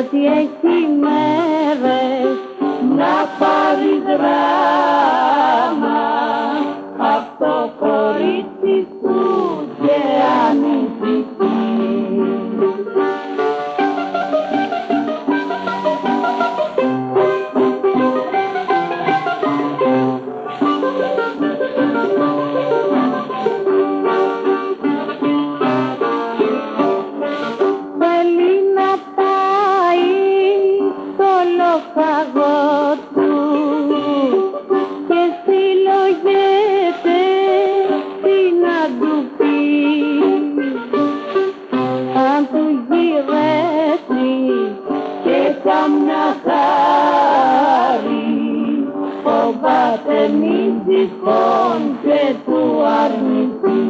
Γιατί έχει μέρες να πάρεις δράμα λοχαγό του και συλλογέται τι να του πει αν του γυρέσει και καμιά χάρη φοβάται μην τυχόν και του αρνηθεί.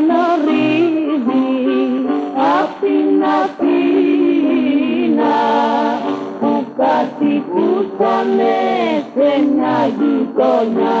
Τον εγνωρίζει απ' την Αθήνα που κατοικούσανε σε μια γειτονιά